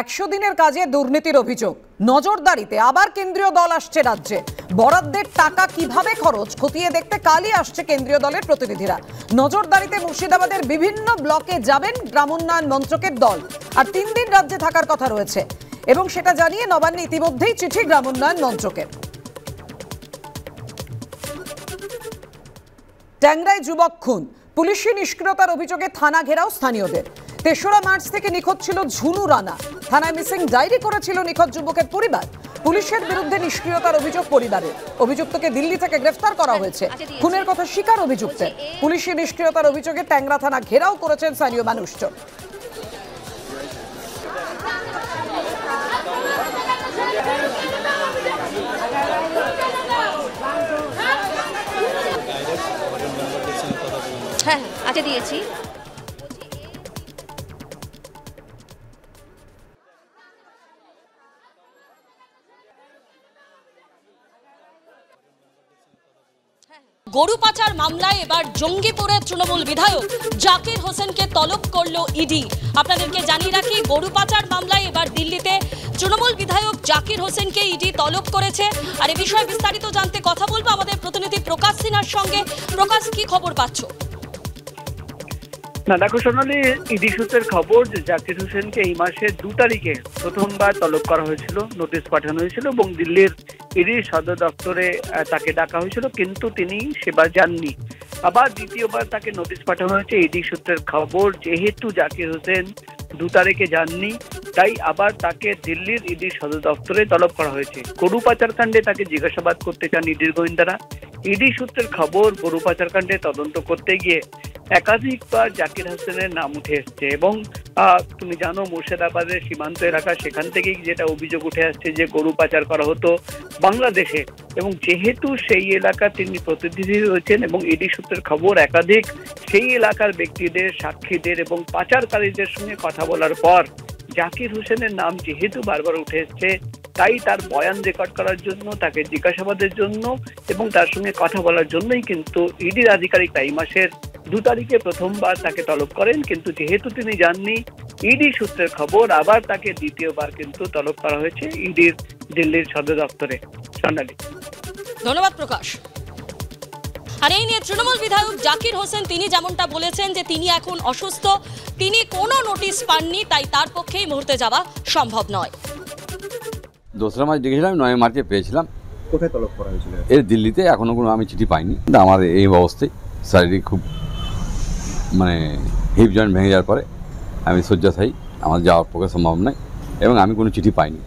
একশো দিনের কাজে দুর্নীতির অভিযোগ। নজরদারিতে আবার কেন্দ্রীয় দল আসছে রাজ্যে। বরাদ্দের টাকা কীভাবে খরচ, খতিয়ে দেখতে কালই আসছে কেন্দ্রীয় দলের প্রতিনিধিরা। নজরদারিতে মুর্শিদাবাদের বিভিন্ন ব্লকে যাবেন গ্রামোন্নয়ন মন্ত্রকের দল। আর তিন দিন রাজ্যে থাকার কথা রয়েছে। এবং সেটা জানিয়ে নবান্নে ইতিমধ্যেই চিঠি গ্রামোন্নয়ন মন্ত্রকের। ট্যাংরায় যুবক খুন। পুলিশি নিষ্ক্রিয়তার অভিযোগে থানা ঘেরাও স্থানীয়দের। তেসরা মার্চ থেকে নিখোঁজ ছিল ঝুনু রানা। থানায় মিসিং ডায়েরি করেছিল নিখোঁজ যুবকের পরিবার। পুলিশের বিরুদ্ধে নিষ্ক্রিয়তার অভিযোগ পরিবারের। অভিযুক্তকে দিল্লি থেকে গ্রেফতার করা হয়েছে। খুনের কথা স্বীকার অভিযুক্তের। পুলিশি নিষ্ক্রিয়তার অভিযোগে ট্যাংরা থানা ঘেরাও করেছেন স্থানীয় মানুষজন। হ্যাঁ হ্যাঁ আচ্ছা দিয়েছি। গরু পাচার মামলায় এবার জঙ্গিপুরের তৃণমূল বিধায়ক জাকির হোসেনকে তলব করল ইডি। আপনাদেরকে জানিয়ে রাখি, গরু পাচার মামলায় এবার দিল্লিতে তৃণমূল বিধায়ক জাকির হোসেনকে ইডি তলব করেছে। আর এ বিষয়ে বিস্তারিত জানতে কথা বলব আমাদের প্রতিনিধি প্রকাশ সিনহার সঙ্গে। প্রকাশ, কি খবর পাচ্ছ? না, দেখো সোনালি, ইডি সূত্রের খবর যে জাকির হোসেনকে এই মাসের দু তারিখে প্রথমবার তলব করা হয়েছিল, নোটিশ পাঠানো হয়েছিল এবং দিল্লির ইডি সদর দপ্তরে তাকে ডাকা হয়েছিল, কিন্তু তিনি সেবার যাননি। আবার দ্বিতীয়বার তাকে নোটিশ পাঠানো হয়েছে, ইডি সূত্রের খবর, যেহেতু জাকির হোসেন দু তারিখে যাননি, তাই আবার তাকে দিল্লির ইডি সদর দপ্তরে তলব করা হয়েছে। গরু পাচার কাণ্ডে তাকে জিজ্ঞাসাবাদ করতে চান ইডির গোয়েন্দারা। ইডি সূত্রের খবর, গরু পাচারকাণ্ডে তদন্ত করতে গিয়ে একাধিকবার জাকির হোসেনের নাম উঠে এসছে এবং তুমি জানো মুর্শিদাবাদের সীমান্ত এলাকা, সেখান থেকেই যেটা অভিযোগ উঠে আসছে যে গরু পাচার করা হতো বাংলাদেশে এবং যেহেতু সেই এলাকা তিনি প্রতিনিধি রয়েছেন এবং ইডি সূত্রের খবর একাধিক সেই এলাকার ব্যক্তিদের, সাক্ষীদের এবং পাচারকারীদের সঙ্গে কথা বলার পর জাকির হোসেনের নাম যেহেতু বারবার উঠে এসছে তাই তার বয়ান রেকর্ড করার জন্য, তাকে জিজ্ঞাসাবাদের জন্য এবং তার সঙ্গে কথা বলার জন্যই কিন্তু ইডির আধিকারিক এই মাসের দু তারিখে প্রথমবার তাকে তলব করেন। কিন্তু যেহেতু তিনি যাননি ইডি সূত্রের খবর আবার তাকে দ্বিতীয়বার কিন্তু তলব করা হয়েছে ইডির দিল্লির সদর দপ্তরে। সোনালী। ধন্যবাদ প্রকাশ। আর এই নিয়ে তৃণমূল বিধায়ক জাকির হোসেন, তিনি যেমনটা বলেছেন যে তিনি এখন অসুস্থ, তিনি কোনো নোটিশ পাননি, তাই তার পক্ষে এই মুহূর্তে যাওয়া সম্ভব নয়। দোসরা মাছ ডেকেছিলাম নয় মার্চে পেয়েছিলাম। কোথায় তলব করা হয়েছিল? এর দিল্লিতে এখনও কোনো আমি চিঠি পাইনি। কিন্তু আমার এই অবস্থায় শারীরিক খুব মানে হিপ জয়েন্ট ভেঙে যাওয়ার পরে আমি শয্যাশায়ী আমার যাওয়ার পক্ষে সম্ভব নয় এবং আমি কোনো চিঠি পাইনি।